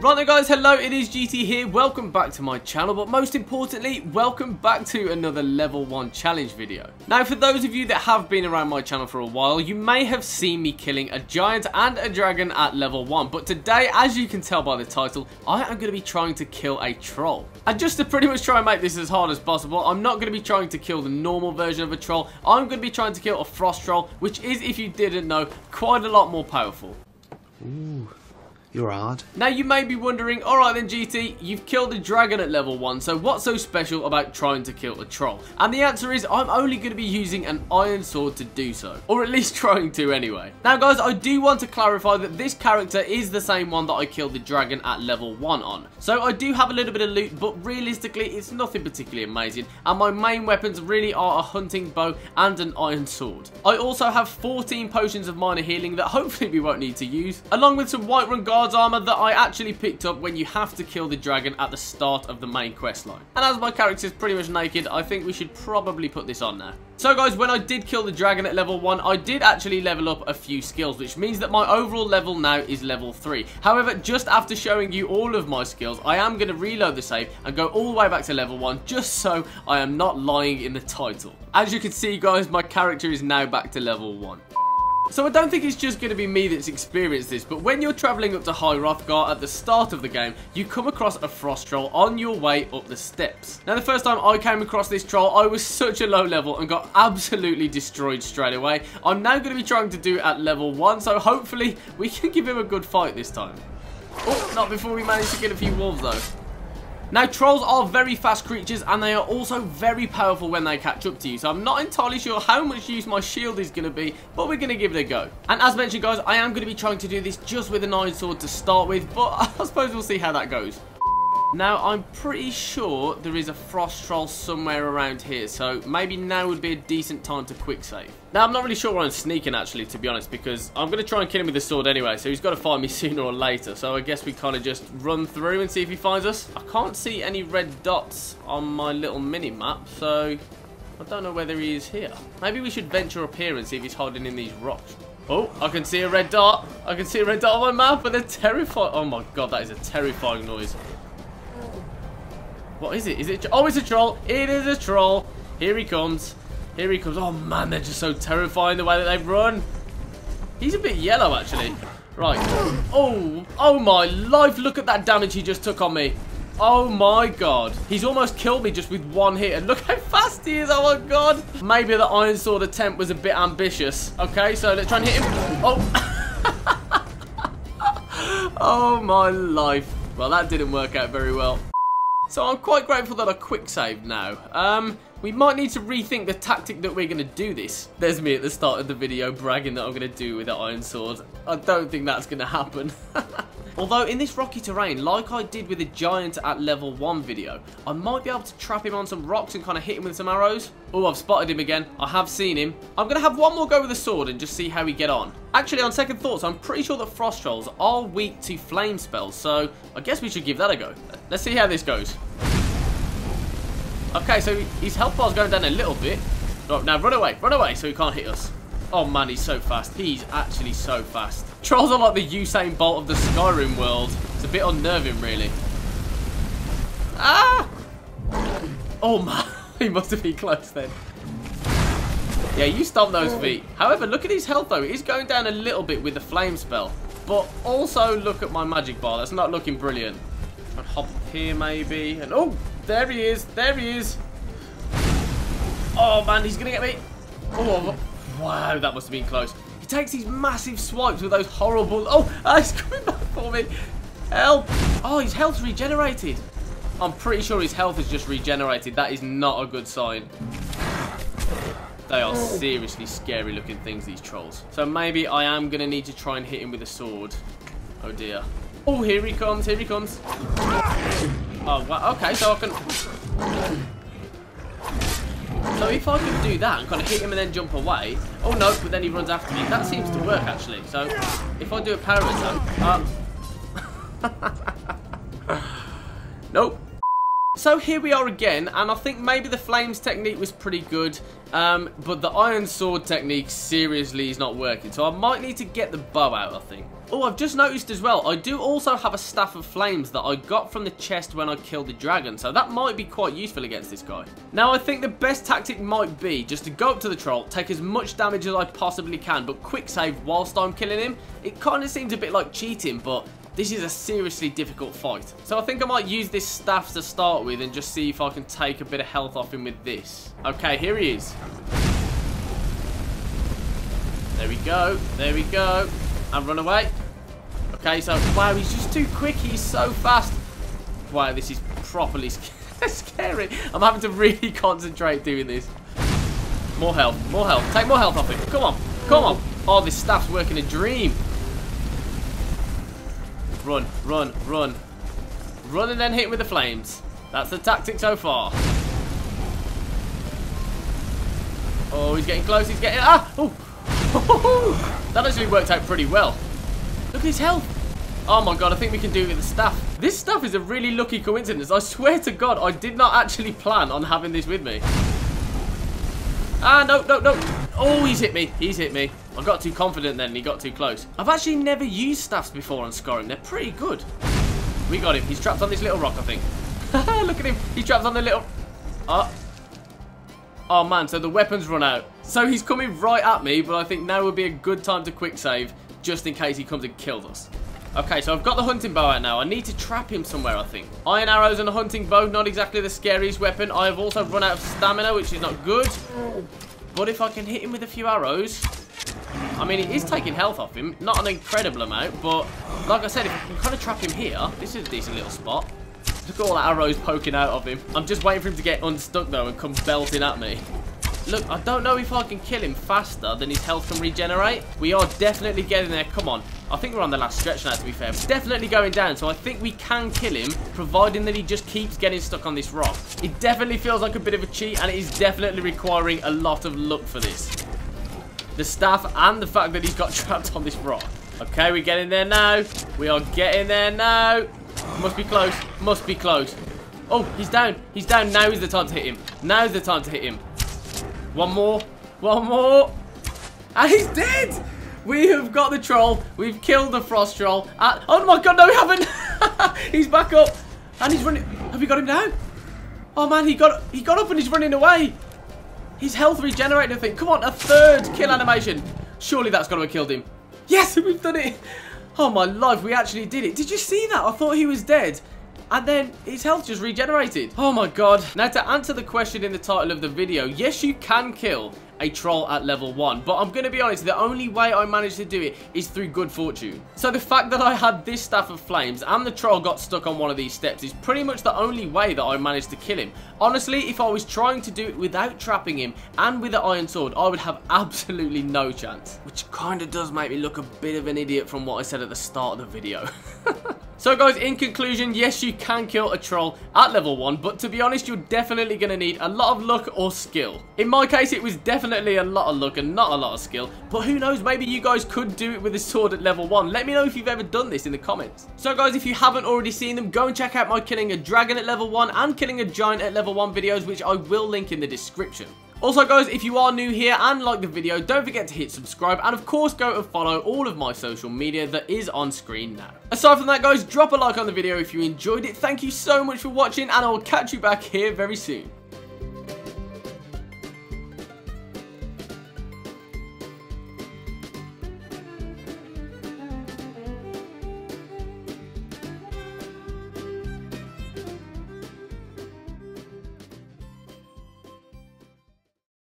Right then guys, hello, it is GT here, welcome back to my channel, but most importantly, welcome back to another level 1 challenge video. Now for those of you that have been around my channel for a while, you may have seen me killing a giant and a dragon at level 1, but today, as you can tell by the title, I am going to be trying to kill a troll. And just to pretty much try and make this as hard as possible, I'm not going to be trying to kill the normal version of a troll, I'm going to be trying to kill a frost troll, which is, if you didn't know, quite a lot more powerful. Ooh. You're hard. Now you may be wondering, alright then GT, you've killed a dragon at level 1, so what's so special about trying to kill a troll? And the answer is, I'm only going to be using an iron sword to do so. Or at least trying to anyway. Now guys, I do want to clarify that this character is the same one that I killed the dragon at level 1 on. So I do have a little bit of loot, but realistically, it's nothing particularly amazing. And my main weapons really are a hunting bow and an iron sword. I also have 14 potions of minor healing that hopefully we won't need to use, along with some Whiterun guard guard's armor that I actually picked up when you have to kill the dragon at the start of the main quest line. And as my character is pretty much naked, I think we should probably put this on now. So guys, when I did kill the dragon at level 1, I did actually level up a few skills, which means that my overall level now is level 3. However, just after showing you all of my skills, I am going to reload the save and go all the way back to level 1, just so I am not lying in the title. As you can see guys, my character is now back to level 1. So I don't think it's just going to be me that's experienced this, but when you're travelling up to High Hrothgar at the start of the game, you come across a frost troll on your way up the steps. Now the first time I came across this troll, I was such a low level and got absolutely destroyed straight away. I'm now going to be trying to do at level 1, so hopefully we can give him a good fight this time. Oh, not before we manage to get a few wolves though. Now, trolls are very fast creatures, and they are also very powerful when they catch up to you, so I'm not entirely sure how much use my shield is going to be, but we're going to give it a go. And as mentioned, guys, I am going to be trying to do this just with an iron sword to start with, but I suppose we'll see how that goes. Now, I'm pretty sure there is a frost troll somewhere around here, so maybe now would be a decent time to quick save. Now, I'm not really sure where I'm sneaking, actually, to be honest, because I'm going to try and kill him with the sword anyway, so he's got to find me sooner or later, so I guess we kind of just run through and see if he finds us. I can't see any red dots on my little mini-map, so I don't know whether he is here. Maybe we should venture up here and see if he's hiding in these rocks. Oh, I can see a red dot. I can see a red dot on my map, but they're terrifying. Oh my god, that is a terrifying noise. What is it? Is it? Oh, it's a troll. It is a troll. Here he comes. Here he comes. Oh, man, they're just so terrifying the way that they've run. He's a bit yellow, actually. Right. Oh, oh my life. Look at that damage he just took on me. Oh my god. He's almost killed me just with one hit. And look how fast he is. Oh my god. Maybe the Iron Sword attempt was a bit ambitious. Okay, so let's try and hit him. Oh. oh my life. Well, that didn't work out very well. So I'm quite grateful that I quick saved now. Um, we might need to rethink the tactic that we're going to do this. There's me at the start of the video bragging that I'm going to do with the iron sword. I don't think that's going to happen. Although in this rocky terrain, like I did with the giant at level 1 video, I might be able to trap him on some rocks and kind of hit him with some arrows. Oh, I've spotted him again. I have seen him. I'm going to have one more go with the sword and just see how we get on. Actually, on second thoughts, I'm pretty sure that frost trolls are weak to flame spells, so I guess we should give that a go. Let's see how this goes. Okay, so his health bar's going down a little bit. Oh, now run away, run away so he can't hit us. Oh man, he's so fast. He's actually so fast. Trolls are like the Usain Bolt of the Skyrim world. It's a bit unnerving, really. Ah! Oh man, he must have been close then. Yeah, you stomp those feet. However, look at his health though. He's going down a little bit with the flame spell. But also look at my magic bar. That's not looking brilliant. And hop up here maybe. And oh, there he is. There he is. Oh man, he's gonna get me. Oh, wow, that must have been close. He takes these massive swipes with those horrible... Oh, he's coming back for me. Help. Oh, his health's regenerated. I'm pretty sure his health is just regenerated. That is not a good sign. They are seriously scary looking things, these trolls. So maybe I am going to need to try and hit him with a sword. Oh dear. Oh, here he comes, here he comes. Oh, well, okay, so I can... So if I can do that and kind of hit him and then jump away... Oh, no, but then he runs after me. That seems to work, actually. So if I do a power attack... Uh... So here we are again, and I think maybe the flames technique was pretty good, um, but the iron sword technique seriously is not working. So I might need to get the bow out, I think. Oh, I've just noticed as well, I do also have a Staff of Flames that I got from the chest when I killed the dragon, so that might be quite useful against this guy. Now, I think the best tactic might be just to go up to the troll, take as much damage as I possibly can, but quick save whilst I'm killing him. It kind of seems a bit like cheating, but this is a seriously difficult fight. So I think I might use this staff to start with and just see if I can take a bit of health off him with this. Okay, here he is. There we go. There we go. And run away. Okay, so, wow, he's just too quick. He's so fast. Wow, this is properly scary. I'm having to really concentrate doing this. More health. More health. Take more health off him. Come on. Come on. Oh, this staff's working a dream. Run, run, run. Run and then hit with the flames. That's the tactic so far. Oh, he's getting close. He's getting... Ah! Oh! that actually worked out pretty well. Look at his health. Oh my god, I think we can do it with the staff. This stuff is a really lucky coincidence. I swear to god, I did not actually plan on having this with me. Ah, no, no, no. Oh, he's hit me. He's hit me. I got too confident then he got too close. I've actually never used staffs before on Skyrim. They're pretty good. We got him. He's trapped on this little rock, I think. Look at him. He's trapped on the little... Oh. Oh, man. So the weapons run out. So he's coming right at me, but I think now would be a good time to quick save, just in case he comes and kills us. Okay, so I've got the hunting bow out now. I need to trap him somewhere, I think. Iron arrows and a hunting bow, not exactly the scariest weapon. I have also run out of stamina, which is not good. But if I can hit him with a few arrows, I mean, it is taking health off him. Not an incredible amount, but like I said, if I can kind of trap him here, this is a decent little spot. Look at all the arrows poking out of him. I'm just waiting for him to get unstuck, though, and come belting at me. Look, I don't know if I can kill him faster than his health can regenerate. We are definitely getting there. Come on. I think we're on the last stretch now, to be fair. definitely going down, so I think we can kill him, providing that he just keeps getting stuck on this rock. It definitely feels like a bit of a cheat, and it is definitely requiring a lot of luck for this. The staff and the fact that he's got trapped on this rock. Okay, we're getting there now. We are getting there now. Must be close. Must be close. Oh, he's down. He's down. Now is the time to hit him. Now is the time to hit him. One more. One more. And he's dead. We have got the troll. We've killed the frost troll. Uh, oh my god, no, we haven't. he's back up. And he's running. Have we got him now? Oh man, he got he got up and he's running away. His health regenerated, I think. Come on, a third kill animation. Surely that's got to have killed him. Yes, we've done it. Oh, my life, we actually did it. Did you see that? I thought he was dead. And then his health just regenerated. Oh my god. Now to answer the question in the title of the video, yes you can kill a troll at level 1. But I'm going to be honest, the only way I managed to do it is through good fortune. So the fact that I had this Staff of Flames and the troll got stuck on one of these steps is pretty much the only way that I managed to kill him. Honestly, if I was trying to do it without trapping him and with the Iron Sword, I would have absolutely no chance. Which kind of does make me look a bit of an idiot from what I said at the start of the video. So guys, in conclusion, yes, you can kill a troll at level 1, but to be honest, you're definitely going to need a lot of luck or skill. In my case, it was definitely a lot of luck and not a lot of skill, but who knows, maybe you guys could do it with a sword at level 1. Let me know if you've ever done this in the comments. So guys, if you haven't already seen them, go and check out my killing a dragon at level 1 and killing a giant at level 1 videos, which I will link in the description. Also guys, if you are new here and like the video, don't forget to hit subscribe and of course go and follow all of my social media that is on screen now. Aside from that guys, drop a like on the video if you enjoyed it. Thank you so much for watching and I will catch you back here very soon.